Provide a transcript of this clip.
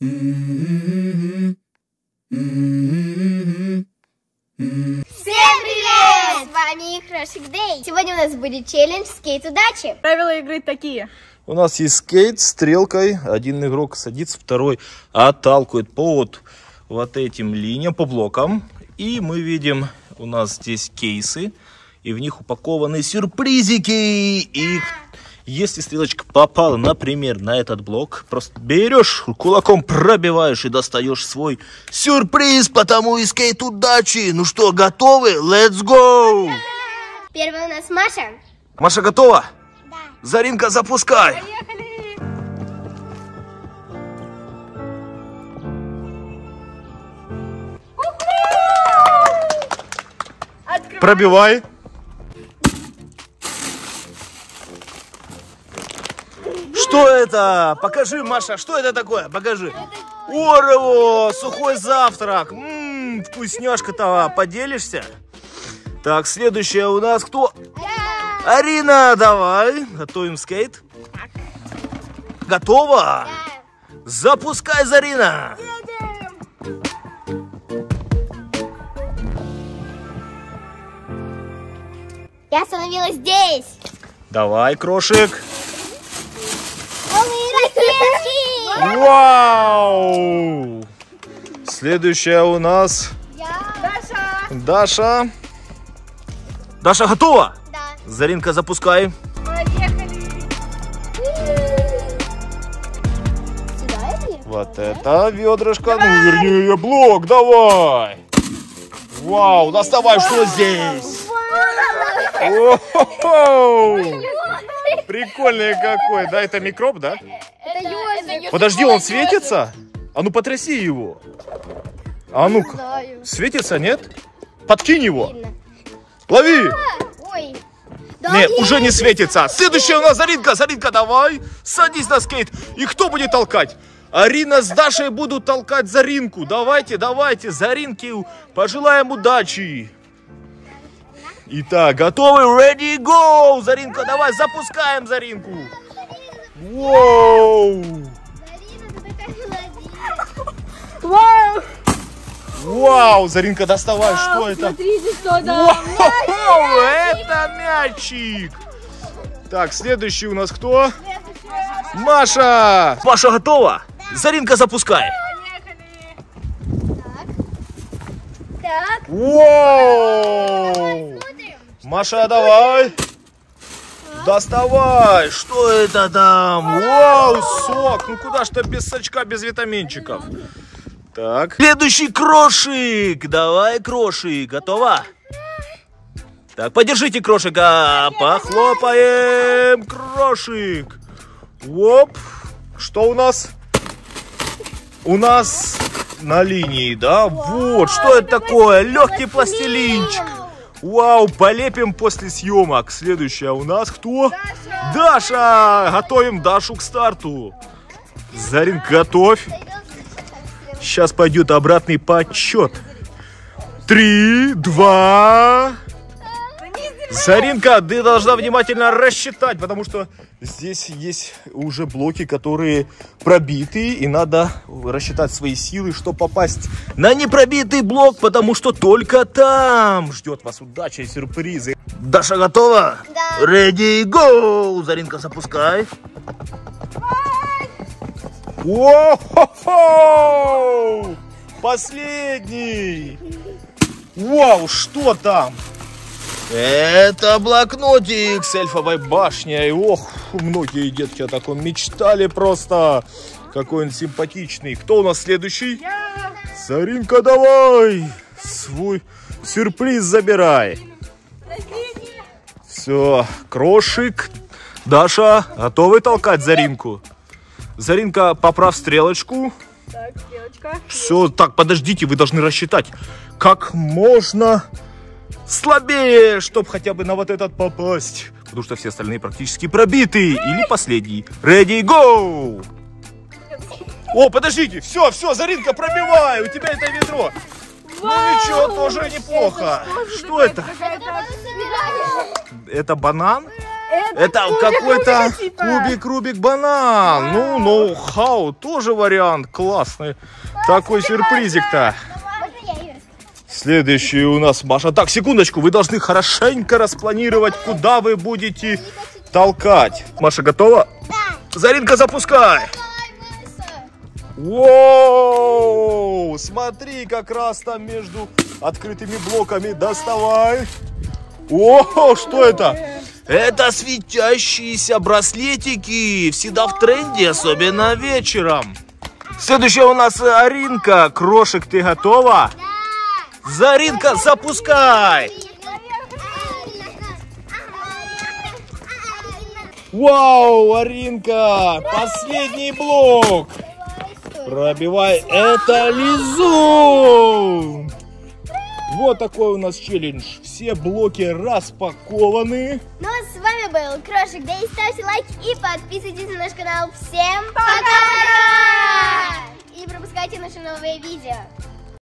Всем привет! С вами Крошик Дэй. Сегодня у нас будет челлендж скейт удачи. Правила игры такие. У нас есть скейт с стрелкой. Один игрок садится, второй отталкивает по вот, вот этим линиям, по блокам. И мы видим, у нас здесь кейсы. И в них упакованы сюрпризики. И если стрелочка попала, например, на этот блок, просто берешь, кулаком пробиваешь и достаешь свой сюрприз, потому и скейт удачи. Ну что, готовы? Let's go! Первая у нас Маша. Маша готова? Да. Заринка, запускай! Открывай. Пробивай. Что это? Покажи, Маша, что это такое? Покажи. Орово, сухой завтрак. Ммм, вкусняшка-то. Поделишься? Так, следующая у нас кто? Арина, давай. Готовим скейт. Готово? Запускай, Зарина. Я остановилась здесь. Давай, крошек. Вау! Следующая у нас Даша. Даша. Даша готова? Да. Заринка, запускай. Поехали. Сюда или? Вот это ведрышко. Ну, вернее, блок, давай. Вау, доставай, что здесь? О-хо-хо! Прикольный какой. Да, это микроб, да? Подожди, он светится? А ну потряси его. А ну-ка. знаю. Светится, нет? Подкинь его. Лови. Ой. Не, уже не светится. Следующая у нас Заринка. Заринка, давай. Садись на скейт. И кто будет толкать? Арина с Дашей будут толкать Заринку. Давайте, давайте, Заринке пожелаем удачи. Итак, готовы? Ready, go! Заринка, давай, запускаем Заринку. Воу! Вау, Заринка, доставай, что это? Смотрите, что там. Вау, это мячик. Так, следующий у нас кто? Маша. Маша готова? Заринка, запускай. Так, Вау! Маша, давай. Доставай. Что это там? Вау, сок. Ну куда ж ты без сачка, без витаминчиков? Так. Следующий крошик. Давай, крошик. Готова? Так, подержите крошика. Похлопаем. Крошик. Оп. Что у нас? У нас на линии, да? Вот, что это такое? Легкий пластилинчик. Вау, полепим после съемок. Следующая у нас кто? Даша! Готовим Дашу к старту. Зарин, готовь. Сейчас пойдет обратный подсчет. Три, два... Заринка, ты должна внимательно рассчитать, потому что здесь есть уже блоки, которые пробиты, и надо рассчитать свои силы, чтобы попасть на непробитый блок, потому что только там ждет вас удача и сюрпризы. Даша готова? Да. Ready, go! Заринка, запускай. О-хо-хо! Последний! Вау, что там? Это блокнотик с эльфовой башней. Ох, многие детки о таком мечтали просто. Какой он симпатичный. Кто у нас следующий? Саринка, давай. Свой сюрприз забирай. Все, крошик. Даша, готовы толкать Заринку? Заринка, поправь стрелочку. Так, девочка. Все, так, подождите, вы должны рассчитать, как можно слабее, чтобы хотя бы на вот этот попасть. Потому что все остальные практически пробиты. Или последний. Ready, go! О, подождите, все, все, Заринка, пробивай, у тебя это ведро. Ну ничего, тоже неплохо. Что это? Какая-то... Это банан? Это кубик какой-то типа. кубик, Рубик, банан. Ну, ноу-хау, тоже вариант. Классный. Такой сюрпризик-то. Следующий у нас Маша. Так, секундочку, вы должны хорошенько распланировать, куда вы будете толкать. Маша готова? Да. Заринка, запускай. Воу! Смотри, как раз там между открытыми блоками. Доставай. О, что это? Это светящиеся браслетики. Всегда в тренде, особенно вечером. Следующая у нас Аринка. Крошек, ты готова? Да. Заринка, запускай. Вау, Аринка, последний блок. Пробивай это лизун. Вот такой у нас челлендж. Все блоки распакованы. Ну а с вами был Крошик Дэй. Ставьте лайк и подписывайтесь на наш канал. Всем пока-пока! И не пропускайте наши новые видео.